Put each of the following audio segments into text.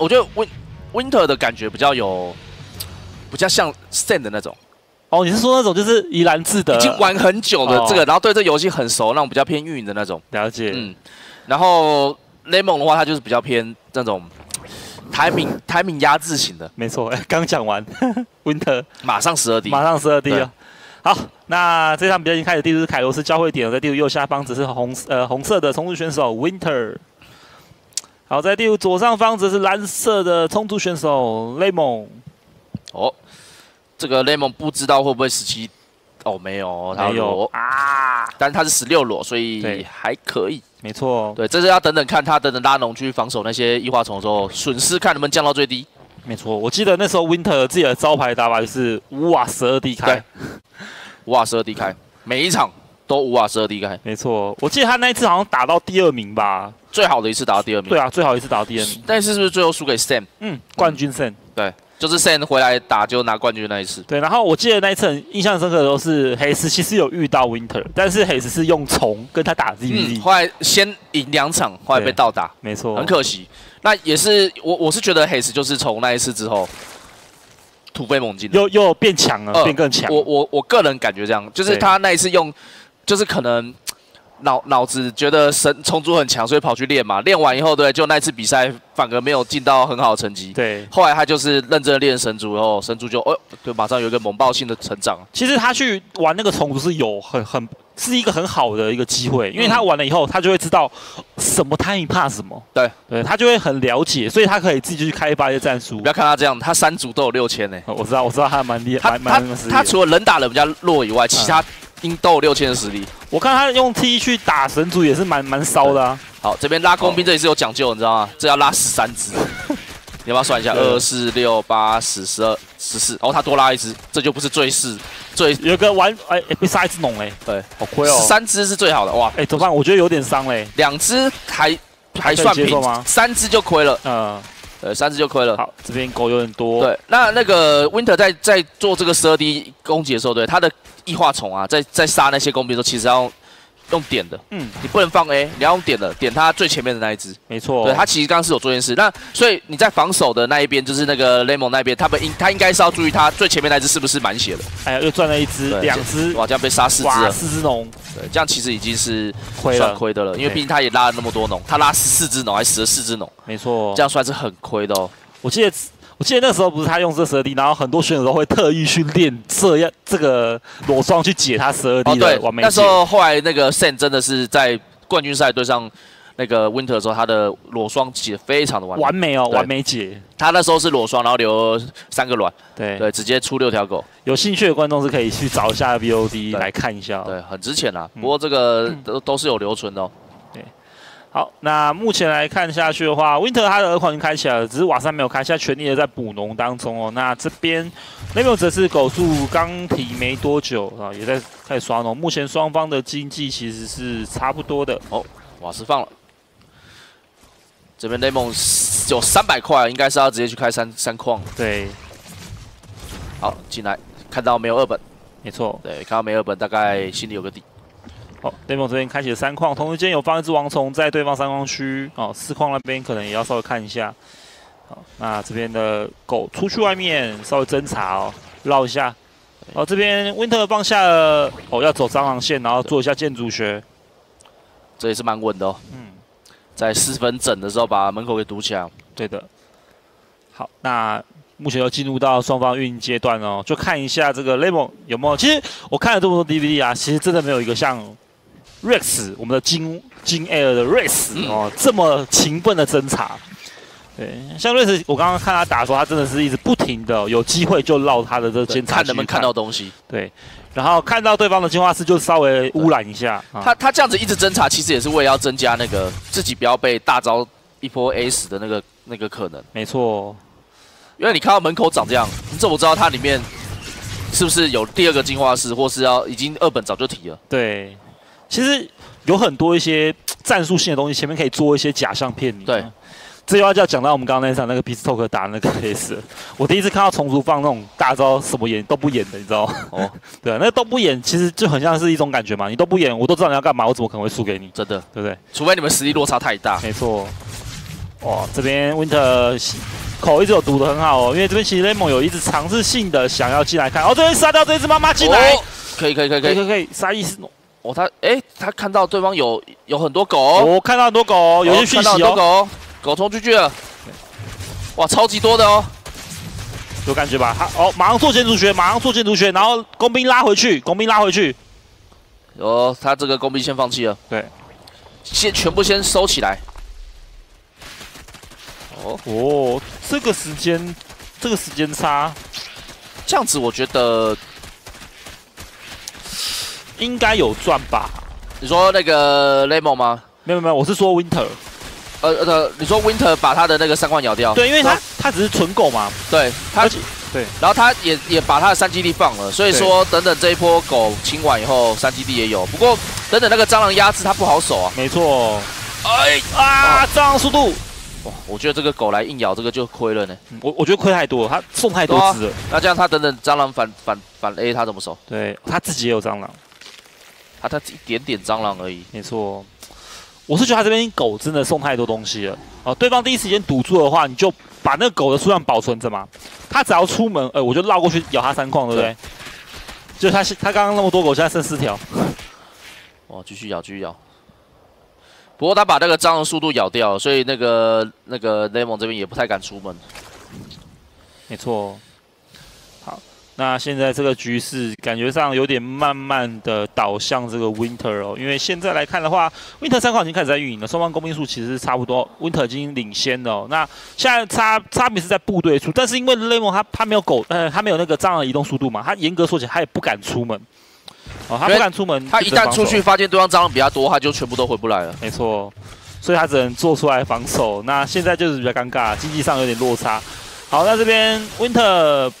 我觉得 Win Winter 的感觉比较有，比较像 Stand 的那种，哦，你是说那种就是怡然自得，已经玩很久的哦这个，然后对这游戏很熟，那种比较偏运营的那种。了解，嗯，然后 Lemon 的话，它就是比较偏那种台名台名压制型的，没错，哎，刚讲完 Winter，马上十二 D。马上十二 D 对了。好，那这场比赛已经开始，第一是凯罗斯交汇点，在第五右下方只是红呃红色的冲刺选手 Winter。好，在第五左上方则是蓝色的冲突选手 Lemon。哦，这个 Lemon 不知道会不会十七？哦，没有，他没有裸，啊，但是他是十六裸，所以还可以。没错，对，这是要等等看他等等拉农去防守那些异化虫的时候，损失看能不能降到最低。没错。我记得那时候 Winter 自己的招牌打法就是五瓦十二 D 开对，五瓦十二 D 开，每一场都五瓦十二 D 开，没错。我记得他那一次好像打到第二名吧？最好的一次打到第二名。对啊，最好一次打到第二名。但是是不是最后输给 Sam？嗯，冠军 Sam。对，就是 Sam 回来打就拿冠军那一次。对，然后我记得那一次很印象深刻的都是黑斯其实有遇到 Winter，但是黑斯是用虫跟他打 ZVZ，、嗯，后来先赢两场，后来被倒打，没错，很可惜。那也是我我是觉得 Haze 就是从那一次之后突飞猛进。又又变强了，呃变更强。我我我个人感觉这样，就是他那一次用，就是可能 脑脑子觉得神虫族很强，所以跑去练嘛。练完以后，对，就那次比赛反而没有进到很好的成绩。对，后来他就是认真地练神族，然后神族就哦，对马上有一个猛爆性的成长。其实他去玩那个虫族是有很很是一个很好的一个机会，因为他玩了以后，他就会知道什么 timing 怕什么，对对，他就会很了解，所以他可以自己去开发一些战术不。要看他这样，他三组都有六千呢。呃我知道，我知道他蛮厉害，他蛮他除了人打人比较弱以外，其他应都有六千的实力。我看他用 T 去打神族也是蛮蛮骚的啊。好，这边拉工兵这里是有讲究，你知道吗？这要拉十三只，你要不要算一下？二四六八十十二十四，哦，他多拉一只，这就不是最是最有个玩哎哎被杀一只龙哎，对，好亏哦。十三只是最好的哇，哎怎么办？我觉得有点伤嘞。两只还还算平三只就亏了，嗯，对，三只就亏了。好，这边狗有点多。对，那那个 Winter 在在做这个十二 D 攻击的时候，对他的异化虫啊，在在杀那些工兵的时候，其实要用点的，嗯，你不能放 A，你要用点的，点他最前面的那一只。没错。对他其实刚刚是有做件事，那所以你在防守的那一边，就是那个 Lemon 那边，他们应他应该是要注意他最前面那只是不是满血的。哎呀，又赚了一只，两只，哇，这样被杀四只，了，四只龙对，这样其实已经是算亏了，亏的了，因为毕竟他也拉了那么多农，他拉十四只农还死了四只农，没错。这样算是很亏的哦。我记得，我记得那时候不是他用这十二 D，然后很多选手都会特意去练这样这个裸双去解他十二哦，D 对的完，美那时。候后来那个 Sen 真的是在冠军赛对上那个 Winter 的时候，他的裸双解非常的完美。完美哦，完美解。他那时候是裸双，然后留三个卵，对，对，直接出六条狗，有兴趣的观众是可以去找一下 VOD 对来看一下、哦。对，很值钱啦。嗯不过这个都都是有留存的哦。好，那目前来看下去的话，Winter 他的耳环已经开起来了，只是瓦山没有开，现在全力的在补农当中哦。那这边 l e v 则是狗树刚提没多久啊，也在开始刷农。目前双方的经济其实是差不多的哦。瓦斯放了，这边雷蒙有三百块，应该是要直接去开三三矿。对，好，进来看到没有二本，没错。对，看到没有二本，大概心里有个底。好，对方这边开启了三矿，同时间有放一只王虫在对方三矿区哦，四矿那边可能也要稍微看一下。好，那这边的狗出去外面稍微侦查哦，绕一下。哦，这边 Winter 放下了哦，要走蟑螂线，然后做一下建筑学。这也是蛮稳的哦。嗯，在四分整的时候把门口给堵起来。对的。好，那目前要进入到双方运营阶段哦，就看一下这个 Lemon 有没有。其实我看了这么多 DVD 啊，其实真的没有一个像 Rex 我们的金金 Air 的 Rex 嗯哦这么勤奋的侦查。对，像 Rex，我刚刚看他打的时候，他真的是一直不停的有机会就绕他的这个监察区看能不能看到东西。对，然后看到对方的进化师就稍微污染一下。啊他他这样子一直侦查，其实也是为了要增加那个自己不要被大招一波 A 死的那个那个可能。没错，因为你看到门口长这样，你怎么知道它里面是不是有第二个进化室，或是要已经二本早就提了？对，其实有很多一些 战术性的东西，前面可以做一些假象骗你。对，这句话就要讲到我们刚刚那场那个 Peace Talk 打那个 case。我第一次看到虫族放那种大招，什么演都不演的，你知道吗？哦，对啊，那都不演，其实就很像是一种感觉嘛。你都不演，我都知道你要干嘛，我怎么可能会输给你？真的，对不对？除非你们实力落差太大。没错。哇，这边 Winter 口一直有堵得很好哦，因为这边其实 Lemon 有一直尝试性的想要进来看，哦，这边杀掉这只妈妈进来，可以可以可以可以可以可以，杀意思哦，他哎，他看到对方有有很多狗，我看到很多狗，有些讯息哦，狗冲出去了，哇，超级多的哦，有感觉吧？他哦，马上做建筑学，马上做建筑学，然后工兵拉回去，工兵拉回去，哦，他这个工兵先放弃了，对，先全部先收起来。哦。哦，这个时间，这个时间差，这样子我觉得应该有赚吧？你说那个 Lemon 吗？没有没有，我是说 Winter。呃呃，你说 Winter 把他的那个三冠咬掉？对，因为他他只是纯狗嘛。对，他对，然后他也也把他的三基地放了，所以说等等这一波狗清完以后，三基地也有。不过等等那个蟑螂压制他不好守啊。没错。哎啊，蟑螂速度。哇，我觉得这个狗来硬咬这个就亏了呢。我我觉得亏太多，他送太多只了。那这样他等等蟑螂反反反 A 他怎么守？对他自己也有蟑螂，他他一点点蟑螂而已。没错，我是觉得他这边狗真的送太多东西了。哦，对方第一时间堵住的话，你就把那个狗的数量保存着嘛。他只要出门，呃，我就绕过去咬他三矿，对不对？就他是他刚刚那么多狗，现在剩四条。哇，继续咬，继续咬。不过他把那个蟑螂速度咬掉，所以那个那个雷蒙这边也不太敢出门。没错。好，那现在这个局势感觉上有点慢慢的倒向这个 Winter 哦，因为现在来看的话，Winter 三号已经开始在运营了，双方工兵数其实差不多，Winter 已经领先了。那现在差差别是在部队数，但是因为雷蒙他他没有狗，呃，他没有那个蟑螂移动速度嘛，他严格说起来他也不敢出门。哦，他不敢出门，他一旦出去发现对方蟑螂比较多，他就全部都回不来了。没错，所以他只能做出来防守。那现在就是比较尴尬，经济上有点落差。好，那这边 Winter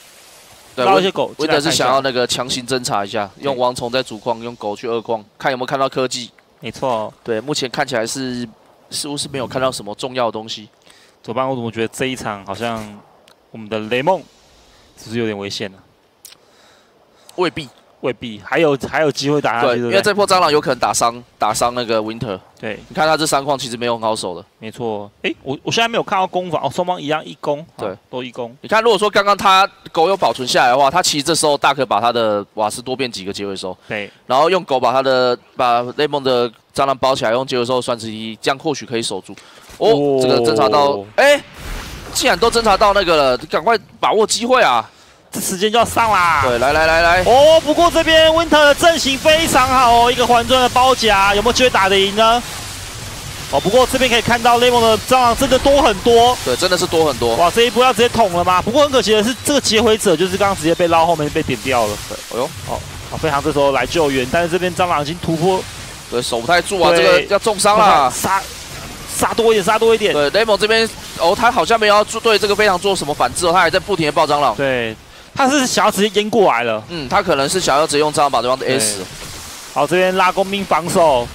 捞一些狗，Winter 是想要那个强行侦查一下，用王虫在主矿，用狗去二矿，看有没有看到科技。没错，对，目前看起来是似乎是没有看到什么重要的东西。左班，我怎么觉得这一场好像我们的雷梦只是有点危险啊？未必。未必还有还有机会打下去，因为这波蟑螂有可能打伤打伤那个 Winter。对，你看他这三矿其实没有很好守的。没错，哎，我我现在没有看到攻防哦，双方一样一攻，对，都一攻。你看，如果说刚刚他狗有保存下来的话，他其实这时候大可把他的瓦斯多变几个结尾收，对，然后用狗把他的把雷蒙的蟑螂包起来，用结尾收算之一，这样或许可以守住。哦，这个侦查到，哎，既然都侦查到那个了，赶快把握机会啊！这时间就要上啦！对，来来来来，哦，不过这边 Winter 的阵型非常好哦，一个环钻的包夹，有没有机会打得赢呢？哦，不过这边可以看到雷蒙的蟑螂真的多很多，对，真的是多很多。哇，这一波要直接捅了吗？不过很可惜的是，这个劫回者就是刚刚直接被捞后面被点掉了。对，哎呦，哦，好，飞航这时候来救援，但是这边蟑螂已经突破，对，守不太住啊，这个要重伤了，杀杀多一点，杀多一点。对，雷蒙这边哦，他好像没有要做对这个飞航做什么反制哦，他还在不停的爆蟑螂。对。他是想要直接淹过来了，嗯，他可能是想要直接用这样把对方的 S。好，这边拉弓兵防守，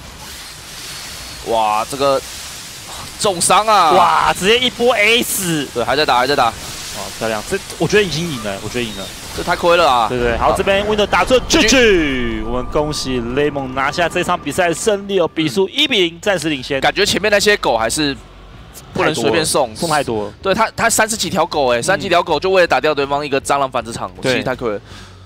哇，这个重伤啊！哇，直接一波 A 死对，还在打，还在打，哇，漂亮！这我觉得已经赢了，我觉得赢了，这太亏了啊！对对，好，这边 Winner 打出 GG，，我们恭喜雷蒙拿下这场比赛胜利哦，比数一比零，暂时领先。感觉前面那些狗还是。不能随便送，送太多。对他，他三十几条狗，哎，三十几条狗就为了打掉对方一个蟑螂繁殖场，其实太亏了。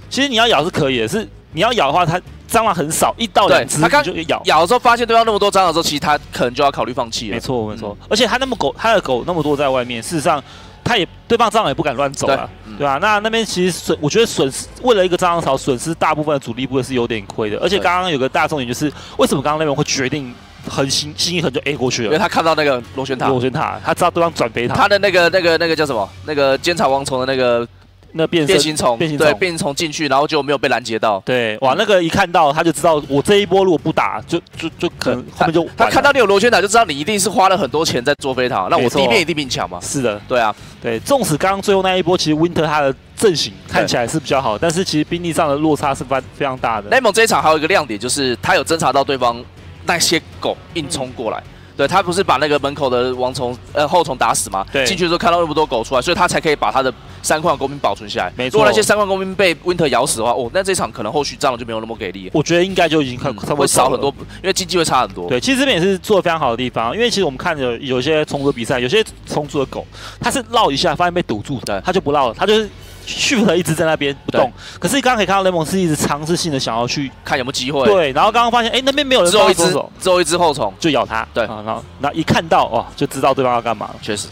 其实你要咬是可以的，是你要咬的话，它蟑螂很少，一到两只，他刚就咬。咬的时候发现对方那么多蟑螂的时候，其实他可能就要考虑放弃了。没错，没错。而且他那么狗，他的狗那么多在外面，事实上他也对方蟑螂也不敢乱走啊，对吧？那那边其实损，我觉得损失为了一个蟑螂巢损失大部分的主力部队是有点亏的。而且刚刚有个大重点就是，为什么刚刚那边会决定？横心心一狠就 A 过去了，因为他看到那个螺旋塔，螺旋塔，他知道对方转飞塔，他的那个那个那个叫什么？那个尖草王虫的那个那变变形虫，变形对变形虫进去，然后就没有被拦截到。对，哇，那个一看到他就知道，我这一波如果不打，就就就可能后面就他看到你有螺旋塔，就知道你一定是花了很多钱在做飞塔，那我地面一定比你强嘛。是的，对啊，对。纵使刚刚最后那一波，其实 Winter 他的阵型看起来是比较好，但是其实兵力上的落差是非非常大的。雷蒙这一场还有一个亮点，就是他有侦查到对方。那些狗硬冲过来，对他不是把那个门口的王虫呃后虫打死吗？对进去的时候看到那么多狗出来，所以他才可以把他的三矿工兵保存下来。没错如果那些三矿工兵被 Winter 咬死的话，哦，那这场可能后续仗就没有那么给力，我觉得应该就已经看嗯会少很多，因为经济会差很多。对，其实这边也是做的非常好的地方，因为其实我们看着有些冲突比赛，有些冲突的狗，它是绕一下发现被堵住，对它就不绕了，它就是 shift 一直在那边不动。可是刚刚可以看到雷蒙是一直尝试性的想要去看有没有机会。，对，然后刚刚发现哎那边没有人只有一只帮他走，只有一只后虫，就咬他，对啊，然后那一看到哦就知道对方要干嘛了。确实。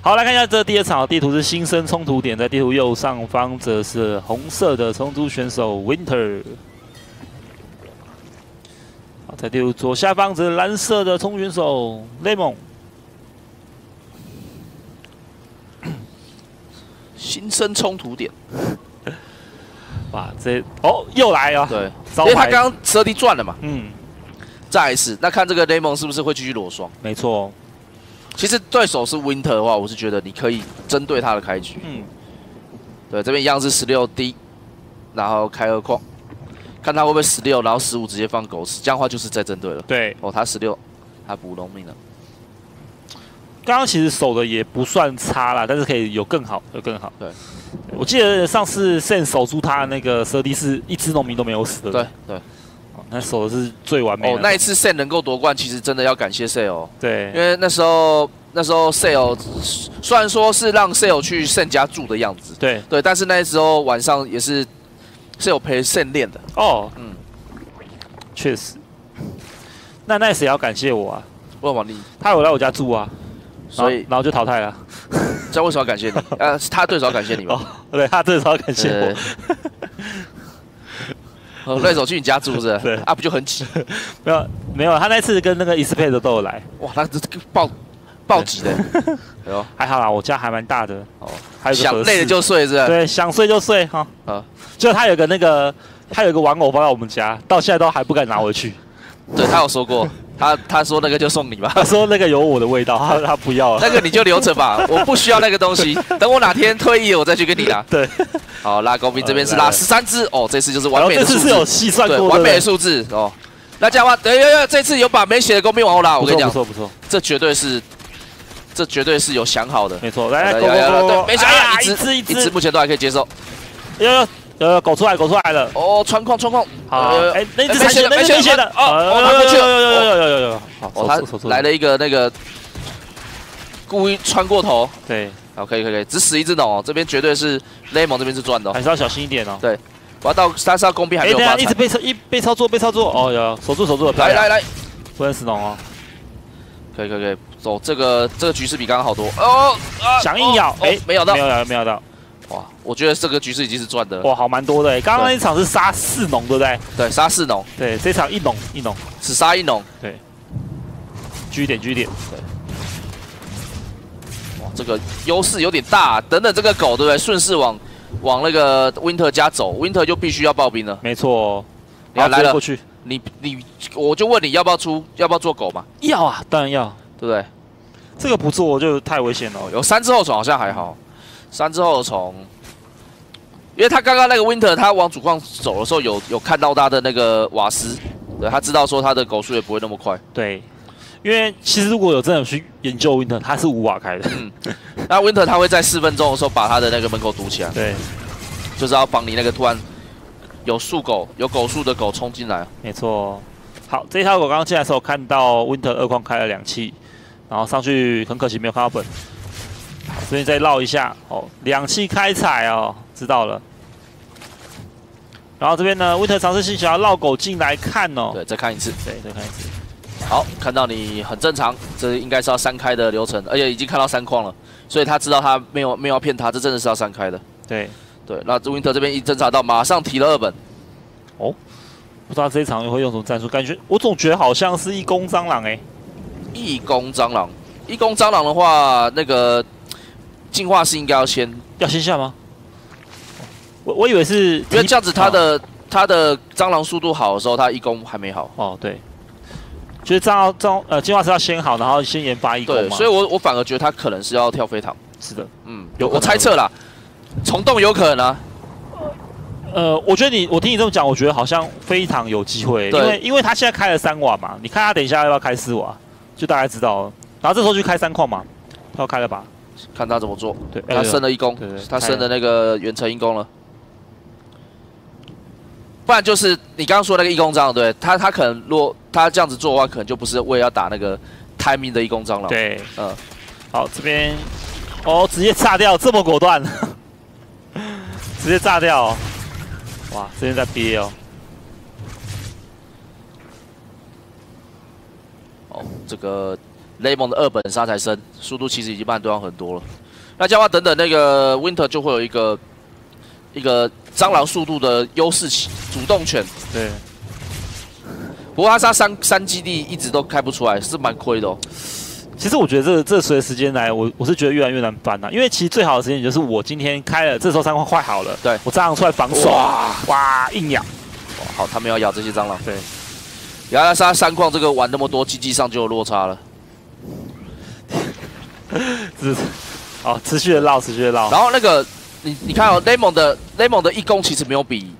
好，来看一下这第二场的地图是新生冲突点，在地图右上方则是红色的冲突选手 Winter。好，在地图左下方则是蓝色的冲突选手 Lemon。新生冲突点，哇，这哦又来了！对，因，为他刚刚蛇敌转了嘛，嗯，再一次，那看这个雷蒙是不是会继续裸双？没错，其实对手是 Winter 的话，我是觉得你可以针对他的开局。嗯，对，这边一样是十六 D，然后开二矿，看他会不会十六，然后十五直接放狗屎，这样的话就是在针对了。对，哦，他十六，他补农命了。刚刚其实守的也不算差啦，但是可以有更好，有更好。对，我记得上次 Sen 守住他的那个蛇敌是一只农民都没有死的，对，对，哦那守的是最完美的。哦，那一次 Sen 能够夺冠，其实真的要感谢 Sale，因对，为那时候那时候 Sale 虽然说是让 Sale 去 Sen 家住的样子，对，对，但是那时候晚上也是 Sale 陪 Sen 练的。哦，嗯，确实。那 Nice 也要感谢我啊，为什么你？他有来我家住啊，所以然后就淘汰了。知道为什么要感谢你？呃，是他对手要感谢你吧？对他对手要感谢对我。哦，对手去你家住是不是？对啊，不就很挤？没有没有，他那次跟那个 e p a d 都有来，哇，他这个暴暴挤的，哎呦，还好啦，我家还蛮大的哦，还有个想累了就睡是不是？对，想睡就睡哈。啊就他有个那个，他有个玩偶放在我们家，到现在都还不敢拿回去。对他有说过，他他说那个就送你吧，他说那个有我的味道，他他不要了。那个你就留着吧，我不需要那个东西，等我哪天退役了我再去跟你拿。对，好，拉公兵这边是拉十三只哦，这次就是完美的数这次是有字，细算对，完美的数字哦。那这样吧，等一下，这次有把没血的弓兵往后拉，我跟你讲，错不错不错，这绝对是，这绝对是有想好的。没错。来来，来来来对没想一一只一只，一只目前都还可以接受。有有呃，狗出来，狗出来了。哦，穿框，穿框。好，哎，那只残血，那只残血的。哦，弹过去了，有有有有有有有。好，他来了一个那个，故意穿过头。对，好，可以可以可以，只死一只龙，这边绝对是雷蒙这边是赚的，还是要小心一点哦。对，我要到，三十二公兵还没有发。一直被操，一被操作，被操作。哦，有，守住守住，来来来，不能死龙哦。可以可以可以，走，这个这个局势比刚刚好多。哦，响应咬，哎，没咬到，没有咬，没咬到。哇，我觉得这个局势已经是赚的了，哇，好蛮多的哎。刚刚那一场是杀四农，对不对？对，杀四农，对，这场一农一农，只杀一农，对，狙点狙点，对哇，这个优势有点大，等等这个狗对不对？顺势往往那个 Winter 家走，Winter 就必须要爆兵了，没错。你看来了过，去，你你我就问你要不要出，要不要做狗嘛，要啊，当然要。对不对？这个不做就太危险了。哦，有三只后手好像还好，三只后虫，因为他刚刚那个 Winter 他往主矿走的时候有有看到他的那个瓦斯，对他知道说他的狗速也不会那么快。对，因为其实如果有真的去研究 Winter，他是无瓦开的。那 Winter 他会在四分钟的时候把他的那个门口堵起来，对，就是要防你那个突然有树狗有狗树的狗冲进来。没错。好，这一条狗刚刚进来的时候看到 Winter 二矿开了两气，然后上去很可惜没有看到本。好，所以再绕一下哦，两气开采哦，知道了。然后这边呢，Winter 尝试性想要绕狗进来看哦。对，再看一次。对，再看一次。好，看到你很正常，这应该是要三开的流程，而且已经看到三矿了，所以他知道他没有没有要骗他，这真的是要三开的。对，对，那 Winter 这边一侦查到，马上提了二本。哦不知道这一场会用什么战术，感觉我总觉得好像是一攻蟑螂哎、一攻蟑螂，一攻蟑螂的话，那个进化是应该要先，要先下吗？我我以为是，因为这样子他的、他的蟑螂速度好的时候，他一攻还没好。哦对，就是蟑螂蟑呃进化是要先好，然后先研发一攻对，嘛。所以我我反而觉得他可能是要跳飞堂。是的，嗯，有我猜测啦，虫洞有可能啊。呃，我觉得你我听你这么讲，我觉得好像非常有机会，因为因为他现在开了三瓦嘛，你看他等一下要不要开四瓦？就大概知道了。然后这时候就开三矿嘛，他要开了吧？看他怎么做。对，他升了一攻他升的那个远程一攻了。不然就是你刚刚说那个一攻章，对他他可能如果他这样子做的话，可能就不是为了要打那个 timing 的一攻章了。，对，嗯，好，这边哦，直接炸掉，这么果断，直接炸掉、哦，哇，这边在憋哦，哦，这个雷蒙的二本杀才升，速度其实已经慢对方很多了。那这样的话，等等那个 Winter 就会有一个一个蟑螂速度的优势起主动权。对，不过他杀三三基地一直都开不出来，是蛮亏的哦。其实我觉得这这随着时间来，我我是觉得越来越难翻了、因为其实最好的时间就是我今天开了，这时候三块坏好了，对我蟑螂出来防守，哇哇，硬咬，哇好，他们要咬这些蟑螂。对，原来杀三矿这个玩那么多，经济上就有落差了。是，好，持续的绕，持续的绕，然后那个你你看哦，Lemon 的 Lemon 的一攻其实没有比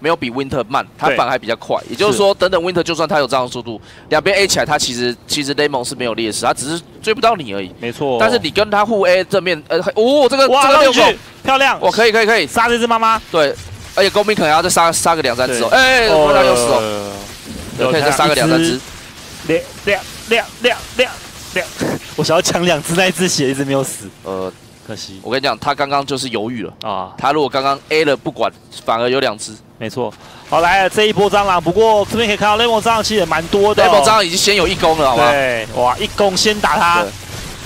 没有比 Winter 慢，他反而还比较快。也就是说，等等 Winter 就算他有这样的速度，两边 A 起来，他其实其实 Lemon 是没有劣势，他只是追不到你而已。没错，但是你跟他互 A 正面，呃，哦，这个哇，这个六攻漂亮，哇，可以可以可以，杀这只妈妈，对，而且公兵可能要再杀杀个两三只哦，对哎，不要有死哦，哦，对，可以再杀个两三只。两两两两两两，我想要抢两只，那一只血一直没有死，呃，可惜。我跟你讲，他刚刚就是犹豫了，啊，他如果刚刚 A 了不管，反而有两只。没错。好，来了这一波蟑螂，不过这边可以看到雷蒙蟑螂其实也蛮多的、哦。Lemon 蟑螂已经先有一攻了，好不好？对，哇，一攻先打他。对，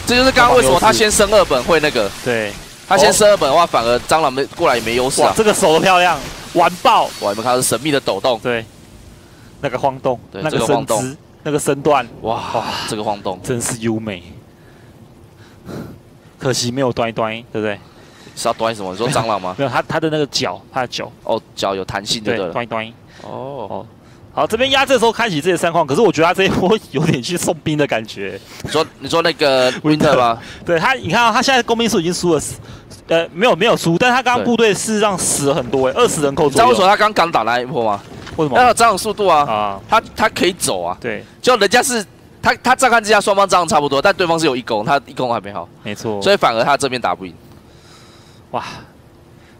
这就是刚刚为什么他先升二本会那个，对，他先升二本的话，反而蟑螂没过来也没优势哇，啊。这个手都漂亮，完爆，哇，有没有看到神秘的抖动？对，那个晃动，对那个这个晃动那个身段，哇哇，这个晃动真是优美。可惜没有端一端，对不对？是要端什么？你说蟑螂吗？没有，他他的那个脚，他的脚，哦，脚有弹性就对对，了。端一端。哦，好，这边压这时候开启这些三矿，可是我觉得他这一波 有点去送兵的感觉。你说你说那个 Winter 吗？对他，你看、啊、他现在公兵数已经输了，呃，没有没有输，但是他刚刚部队事实上死了很多哎，二十人口左右。你知道为什么他刚刚打那一波吗？为什么？那有蟑螂速度啊，啊，他他可以走啊，对，就人家是。他他乍看之下双方蟑螂差不多，但对方是有一攻，他一攻还没好，没错。所以反而他这边打不赢。哇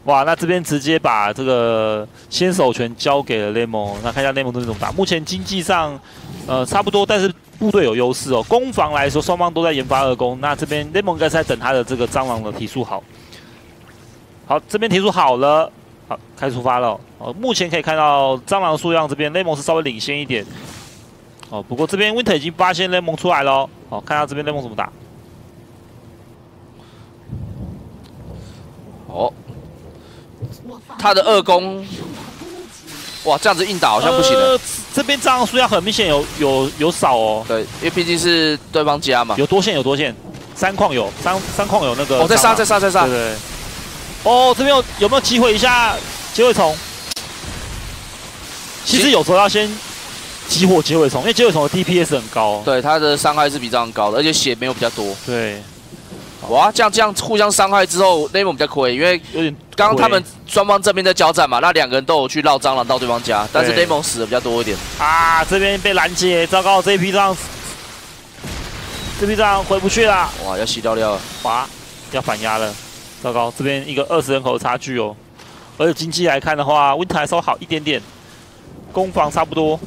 哇，那这边直接把这个先手权交给了雷蒙，那看一下雷蒙这边怎么打。目前经济上呃差不多，但是部队有优势哦。攻防来说，双方都在研发二攻。那这边雷蒙应该是在等他的这个蟑螂的提速好。好，这边提速好了，好，开始出发了。哦，目前可以看到蟑螂数量这边雷蒙是稍微领先一点。哦，不过这边 Winter 已经发现雷蒙出来了哦。好，看下这边雷蒙怎么打。哦，他的二攻，哇，这样子硬打好像不行的。呃这边蟑螂数量很明显有有有少哦。对，因为毕竟是对方家嘛。有多线有多线，三矿有三三矿有那个。哦，在杀在杀在杀对！对。哦，这边有有没有机会一下结尾虫？其实有时候要先激活结尾虫，因为结尾虫的 DPS 很高。对，他的伤害是比这样高的，而且血没有比较多。对，哇，这样这样互相伤害之后，雷蒙比较亏，因为有点刚刚他们双方这边在交战嘛，那两个人都有去绕蟑螂到对方家，但是对雷蒙死的比较多一点。啊，这边被拦截，糟糕，这一批仗，这批仗回不去了，哇，要洗掉掉了。哇，要反压了，糟糕，这边一个二十人口的差距哦，而且经济来看的话，Winter 还稍微好一点点，攻防差不多。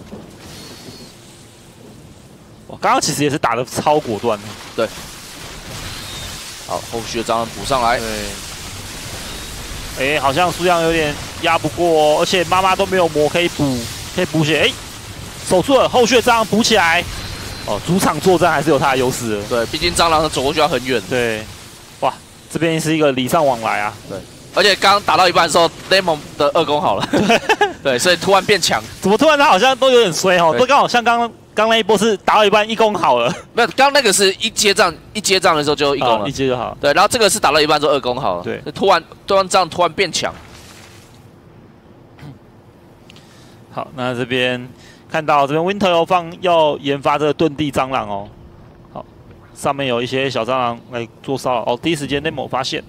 我刚刚其实也是打的超果断的，好，后续的蟑螂补上来。对，哎，好像数量有点压不过哦，而且妈妈都没有魔可以补，可以补血，哎，守住了，后续的蟑螂补起来，哦，主场作战还是有它的优势的，对，毕竟蟑螂走过去要很远，对，哇，这边是一个礼尚往来啊，对。而且刚刚打到一半的时候，雷蒙的二攻好了，对，所以突然变强。怎么突然他好像都有点衰哦，对。都刚好像刚刚刚那一波是打到一半一攻好了，没有，刚刚那个是一接仗一接仗的时候就一攻了。啊一，接就好。对，然后这个是打到一半之后二攻好了，对，突然突然这样突然变强，好，那这边看到这边 Winter 要放要研发这个遁地蟑螂哦，好，上面有一些小蟑螂来做骚扰哦，第一时间 Nemo 发现。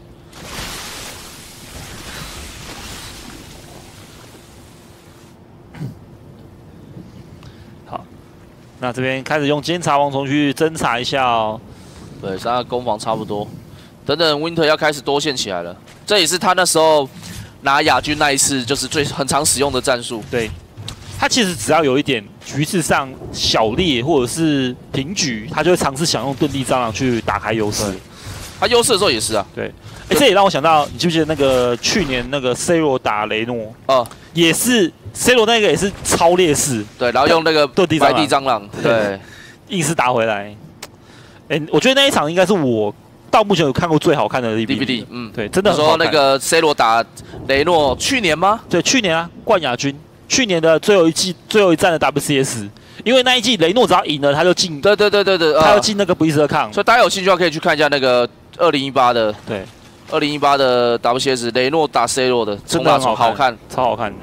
好，那这边开始用监察蝗虫去侦查一下哦。对，三个攻防差不多。等等，Winter 要开始多线起来了，这也是他那时候拿亚军那一次就是最很常使用的战术。对，他其实只要有一点局势上小劣或者是平局，他就会尝试想用遁地蟑螂去打开优势。他优势的时候也是啊。对，哎，这也让我想到，你记不记得那个去年那个 C 罗打雷诺？哦，也是 C 罗那个也是超劣势。对，然后用那个遁地白地蟑螂，对，硬是打回来。哎，我觉得那一场应该是我。到目前有看过最好看的 DVD，嗯，对，真的说那个 C 罗打雷诺，去年吗？对，去年啊，冠亚军，去年的最后一季最后一站的 WCS，因为那一季雷诺只要赢了，他就进，对对对对对，他要进那个布伊斯康，所以大家有兴趣的话可以去看一下那个二零一八的，对，二零一八的 WCS 雷诺打 C 罗的，真的好看，超好看。的。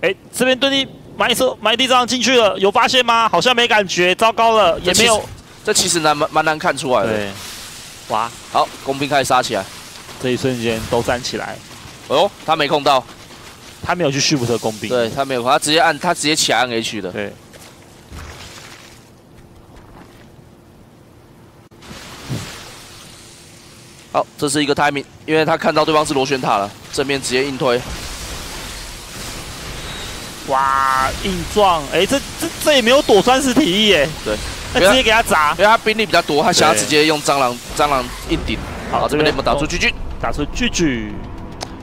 哎，这边蹲地埋车埋地上进去了，有发现吗？好像没感觉，糟糕了，也没有，这其实难蛮蛮难看出来的。对。哇，好，工兵开始杀起来，这一瞬间都站起来。哦，他没控到，他没有去续不特工兵，对他没有，他直接按他直接起来按 H 的。对。好，这是一个 timing，因为他看到对方是螺旋塔了，正面直接硬推。哇，硬撞，哎，这这这也没有躲栓石体耶。对。直接给他砸，因为他兵力比较多，他想要直接用蟑螂蟑螂硬顶。好，这边我们打出巨巨，打出巨巨。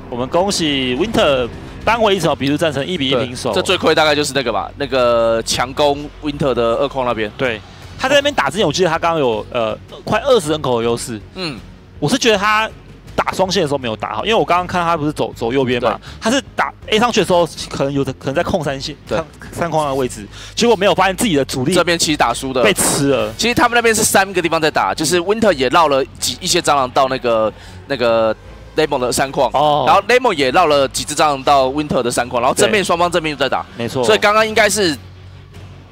我们恭喜 Winter 扳回一场比如战成一比一平手。这最亏大概就是那个吧，那个强攻 Winter 的二矿那边。对，他在那边打之前，我记得他刚刚有呃快二十人口的优势。嗯，我是觉得他。打双线的时候没有打好，因为我刚刚看他不是走走右边嘛，他是打 A 上去的时候，可能有的可能在控三线，对，三框的位置，结果没有发现自己的主力这边其实打输的，被吃了。其实他们那边是三个地方在打，就是 Winter 也绕了几一些蟑螂到那个那个 Lemon 的三矿，哦，然后 Lemon 也绕了几只仗到 Winter 的三矿，然后正面双方正面就在打，没错。所以刚刚应该是。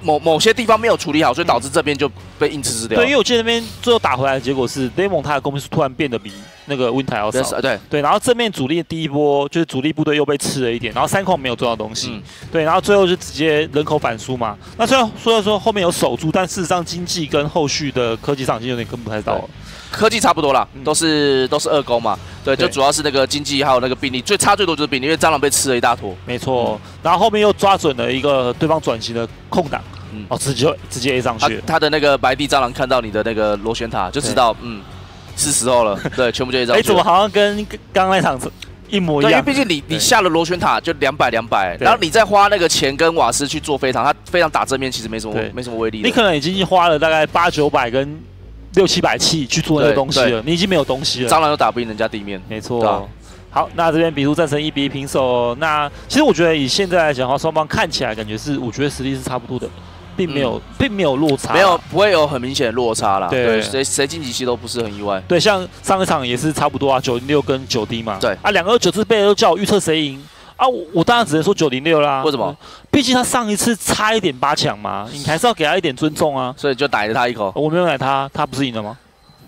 某某些地方没有处理好，所以导致这边就被硬吃吃掉。对，因为我记得那边最后打回来的结果是，Lemon 他的攻速突然变得比那个 Winter 要少。对对，然后正面主力第一波就是主力部队又被吃了一点，然后三矿没有做到东西。对，然后最后就直接人口反输嘛。那虽然虽然说后面有守住，但事实上经济跟后续的科技上已经有点跟不太到。科技差不多了，都是都是二攻嘛。对，就主要是那个经济还有那个兵力，最差最多就是兵力，因为蟑螂被吃了一大坨。没错，然后后面又抓准了一个对方转型的空档。嗯哦，直接直接 A 上去。他的那个白地蟑螂看到你的那个螺旋塔，就知道，嗯，是时候了。对，全部就 A 上去。哎，怎么好像跟刚刚那场一模一样？因为毕竟你你下了螺旋塔就两百两百，然后你再花那个钱跟瓦斯去做飞塔，他飞常打正面其实没什么没什么威力。你可能已经花了大概八九百跟六七百气去做那个东西了，你已经没有东西了。蟑螂都打不赢人家地面，没错。好，那这边比如战神一比一平手。那其实我觉得以现在来讲的话，双方看起来感觉是，我觉得实力是差不多的。并没有，并没有落差，没有不会有很明显的落差啦。对，谁谁晋级期都不是很意外。对，像上一场也是差不多啊，九零六跟九 D 嘛。对啊，两个九字辈都叫我预测谁赢啊，我我当然只能说九零六啦。为什么？毕竟他上一次差一点八强嘛，你还是要给他一点尊重啊。所以就逮了他一口。我没有逮他，他不是赢了吗？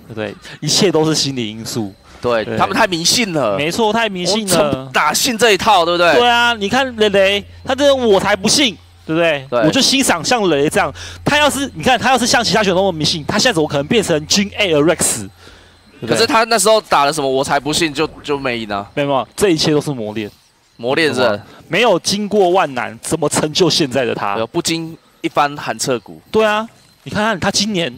对不对？一切都是心理因素。对他们太迷信了。没错，太迷信了。打信这一套，对不对？对啊，你看雷雷，他这我才不信。对不对？对，我就欣赏像雷这样，他要是你看他要是像其他选手那么迷信，他现在怎么可能变成军 A 的 Rex？可是他那时候打了什么？我才不信就就没赢呢？没有，这一切都是磨练，磨练着没有经过万难，怎么成就现在的他？不经一番寒彻骨。对啊，你看看他今年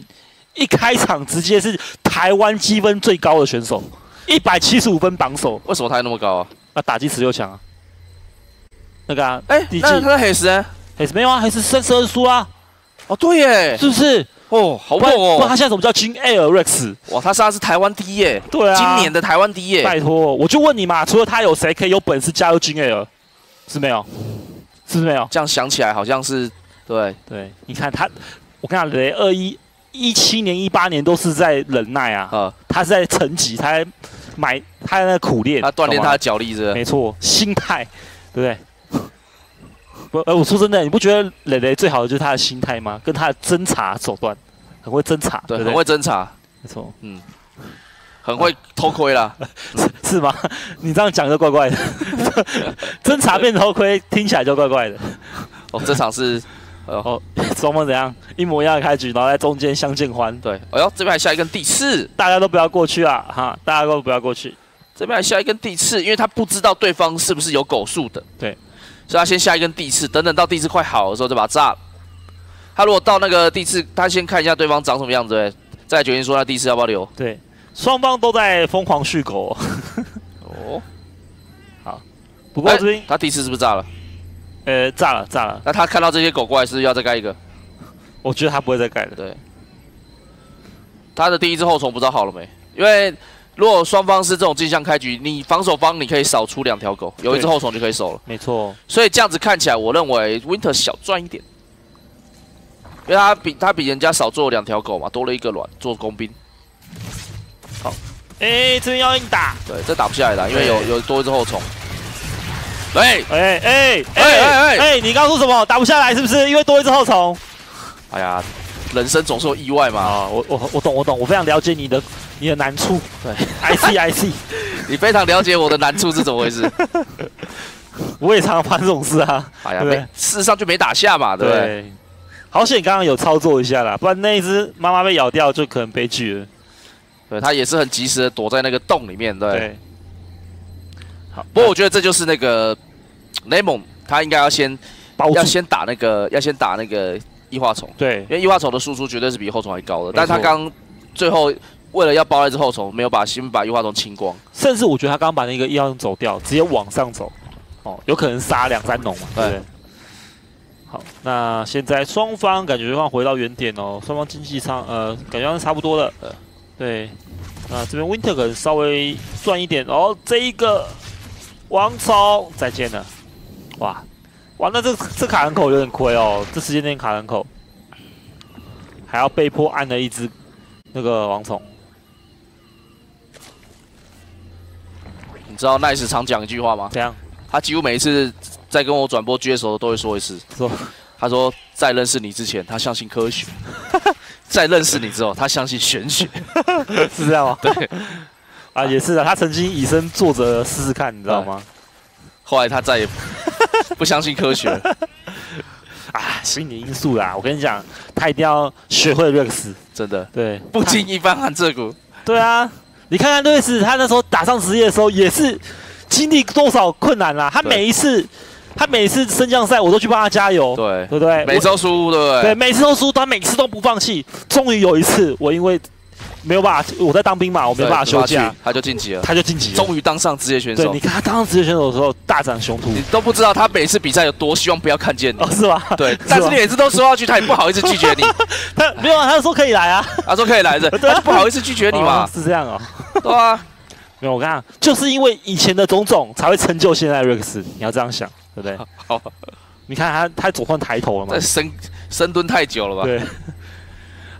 一开场直接是台湾积分最高的选手，一百七十五分榜首。为什么他那么高啊？那打击十六强啊？那个啊？哎，那他黑石？黑石没有啊？还是三十二输啊？哦，对耶，是不是？哦，好猛哦！他现在怎么叫金 Air Rex？哇，他现在是台湾第一耶！对啊，今年的台湾第一耶。拜托，我就问你嘛，除了他有谁可以有本事加入金 Air？是没有？是不是没有？这样想起来好像是对对。你看他，我跟你讲，雷二一一七年、一八年都是在忍耐啊，呃，他是在成绩，他在买，他在那苦练，他锻炼他的脚力，是没错，心态，对不对？不，呃，我说真的，你不觉得磊磊最好的就是他的心态吗？跟他的侦查手段，很会侦查，对，很会侦查，没错，嗯，很会偷窥啦，是吗？你这样讲就怪怪的，侦查变偷窥听起来就怪怪的。哦，这场是哦，双方怎样一模一样的开局，然后在中间相见欢。对，哎呦，这边还下一根地刺，大家都不要过去啊！哈，大家都不要过去。这边还下一根地刺，因为他不知道对方是不是有狗树的。对，所以他先下一根地刺，等等到地刺快好的时候再把它炸了。他如果到那个地刺，他先看一下对方长什么样子，再决定说他地刺要不要留。对，双方都在疯狂续狗。哦，好，不过这边他地刺是不是炸了？呃，炸了，炸了。那他看到这些狗过来，是要再盖一个？我觉得他不会再盖了。对，他的第一只后虫不知道好了没？因为。如果双方是这种镜像开局，你防守方你可以少出两条狗，有一只后虫就可以守了。没错。所以这样子看起来，我认为 Winter 小赚一点，因为他比他比人家少做两条狗嘛，多了一个卵做工兵。好，哎，这边要硬打。对，这打不下来的，因为有有多一只后虫。哎哎哎哎哎哎，你刚说什么？打不下来是不是？因为多一只后虫。哎呀，人生总是有意外嘛。啊，我我我懂我懂，我非常了解你的。你的难处，对，I C I C，你非常了解我的难处是怎么回事。我也常常发生这种事啊，哎呀，没，事实上就没打下嘛，对不对？好险，刚刚有操作一下啦，不然那一只妈妈被咬掉就可能悲剧了。对，他也是很及时的躲在那个洞里面，对。好，不过我觉得这就是那个雷蒙，他应该要先要先打那个要先打那个异化虫，对，因为异化虫的输出绝对是比后虫还高的，但是他刚最后。为了要包那只后虫，没有把先把异化虫清光，甚至我觉得他刚刚把那个一号虫走掉，直接往上走，哦，有可能杀两三龙嘛，对。不对？好，那现在双方感觉要回到原点哦，双方经济上呃感觉差不多了，对，那这边 Winter 可能稍微赚一点哦，这一个王虫再见了，哇哇，那这这卡人口有点亏哦，这时间点卡人口还要被迫按了一只那个王虫。你知道 Nice 常讲一句话吗？怎样？他几乎每一次在跟我转播剧的时候都会说一次，说他说在认识你之前，他相信科学；在认识你之后，他相信玄学，是这样吗？对，啊，也是的。他曾经以身作则试试看，你知道吗？后来他再也不相信科学。啊，心理因素啦！我跟你讲，他一定要学会 Rex，真的。对，不经一番寒彻骨。对啊。你看看瑞士，他那时候打上职业的时候，也是经历多少困难啦。他每一次，他每次升降赛，我都去帮他加油，对对不对？每次都输，对不对？对，每次都输，他每次都不放弃。终于有一次，我因为。没有办法，我在当兵嘛，我没办法休假，他就晋级了，他就晋级了，终于当上职业选手。对，你看他当上职业选手的时候大展雄图，你都不知道他每次比赛有多希望不要看见你，哦，是吧？对，但是你每次都说要去，他也不好意思拒绝你。他 没有，他说可以来啊，他说可以来的，他就不好意思拒绝你嘛，是这样哦。对啊，没有，我看就是因为以前的种种才会成就现在 Rex，你要这样想，对不对？好，你看他他总算抬头了嘛？深深蹲太久了吧？对。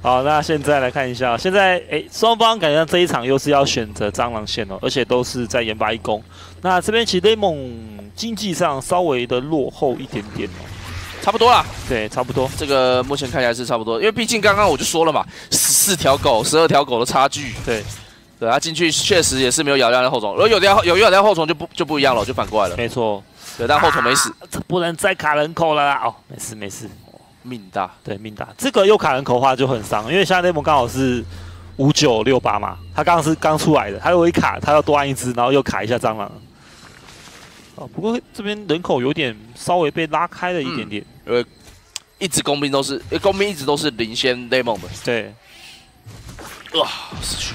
好，那现在来看一下，现在诶，双方感觉这一场又是要选择蟑螂线哦，而且都是在研发一攻。那这边其实雷蒙经济上稍微的落后一点点哦，差不多啦。对，差不多。这个目前看起来是差不多，因为毕竟刚刚我就说了嘛，十四条狗、十二条狗的差距。对，对，他进去确实也是没有咬掉那后虫，如果有掉有咬掉后虫就不就不一样了，就反过来了。没错，对，但后虫没死，这不能再卡人口了啦哦，没事没事。命大，对命大，这个又卡人口的话就很伤，因为现在内蒙刚好是五九六八嘛，他刚刚是刚出来的，他如果一卡，他要多按一只，然后又卡一下蟑螂。哦，不过这边人口有点稍微被拉开了一点点，因为一直工兵都是，工兵一直都是领先内蒙的。对，哇，死去，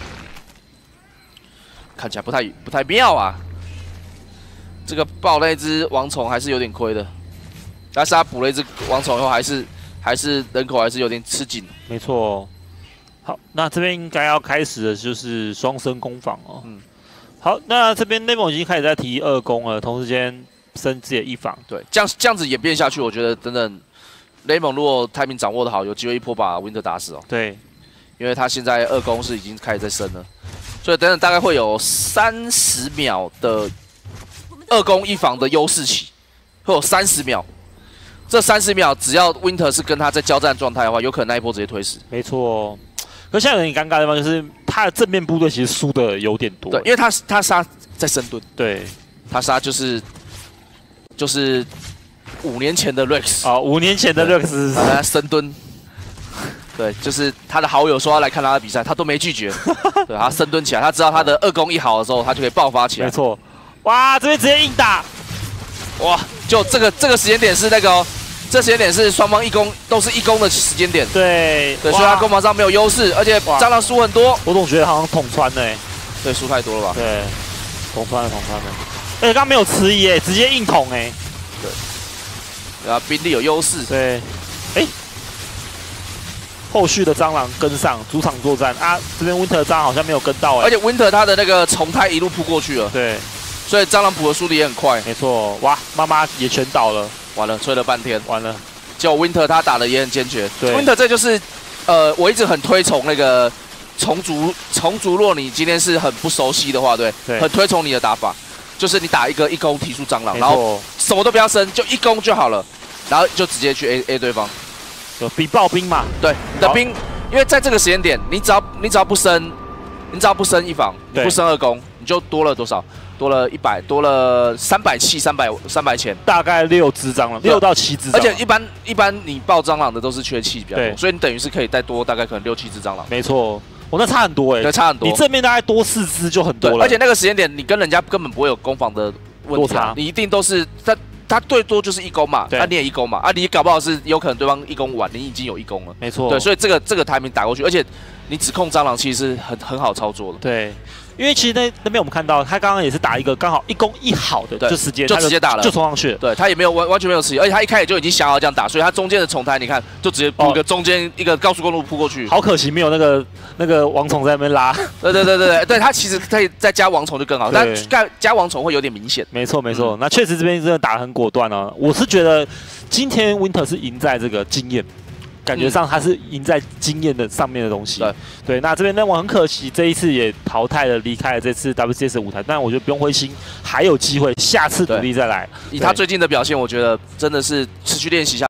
看起来不太不太妙啊。这个爆那只王虫还是有点亏的。但是他补了一只王虫以后，还是还是人口还是有点吃紧。没错。好，那这边应该要开始的就是双生攻防哦。嗯。好，那这边雷蒙已经开始在提二攻了，同时间升自己的一防。对，这样这样子演变下去，我觉得等等雷蒙如果太平掌握的好，有机会一波把 Winter 打死哦。对，因为他现在二攻是已经开始在升了，所以等等大概会有三十秒的二攻一防的优势期，会有三十秒。这三十秒，只要 Winter 是跟他在交战状态的话，有可能那一波直接推死。没错，可现在有点尴尬的地方就是，他的正面部队其实输的有点多。对，因为他他杀在深蹲，对，他杀就是就是五年前的 Rex，啊，五年前的 Rex，他深蹲。对，就是他的好友说要来看他的比赛，他都没拒绝。对，他深蹲起来，他知道他的二攻一好的时候，他就可以爆发起来。没错。哇，这边直接硬打。哇，就这个这个时间点是那个，这时间点是双方一攻都是一攻的时间点。对，对，所以他攻防上没有优势，而且蟑螂输很多。我总觉得好像捅穿了，对，输太多了吧？对，捅穿了，捅穿了。而且刚没有迟疑，哎，直接硬捅，哎。对。啊，兵力有优势。对。哎。后续的蟑螂跟上主场作战啊，这边 Winter 蟑螂好像没有跟到哎，而且 Winter 他的那个重胎一路扑过去了，对，所以蟑螂补的速度也很快，没错，哇，妈妈也全倒了，完了，吹了半天，完了，结果 Winter 他打的也很坚决，对，Winter 这就是，呃，我一直很推崇那个虫族，虫族若你今天是很不熟悉的话，对，对，很推崇你的打法，就是你打一个一攻提出蟑螂，然后什么都不要升，就一攻就好了，然后就直接去 A A 对方，就比暴兵嘛，对，你的兵。因为在这个时间点，你只要你只要不升，你只要不升一防，不升二攻，你就多了多少？多了一百，多了三百气，三百三百钱，大概六只蟑螂，六到七只。而且一般一般你爆蟑螂的都是缺气比较多，所以你等于是可以再多大概可能六七只蟑螂。没错，我那差很多哎，对，差很多。你正面大概多四只就很多了。而且那个时间点，你跟人家根本不会有攻防的落差，你一定都是在。他最多就是一攻嘛，啊你也一攻嘛，啊你搞不好是有可能对方一攻完，你已经有一攻了，没错，对，所以这个这个台名打过去，而且你指控蟑螂其实很很好操作的，对。因为其实那那边我们看到，他刚刚也是打一个刚好一攻一好的，就时间就直接打了，就冲上去。对他也没有完完全没有迟疑，而且他一开始就已经想好这样打，所以他中间的重台你看就直接铺一个中间一个高速公路扑过去。好可惜没有那个那个王虫在那边拉。对对对对对，对他其实可以再加王虫就更好，但加加王虫会有点明显。没错没错，那确实这边真的打得很果断哦。我是觉得今天 Winter 是赢在这个经验。感觉上他是赢在经验的上面的东西。对对，那这边那，我很可惜，这一次也淘汰了，离开了这次 WCS 的舞台。但我觉得不用灰心，还有机会，下次努力再来。以他最近的表现，我觉得真的是持续练习下。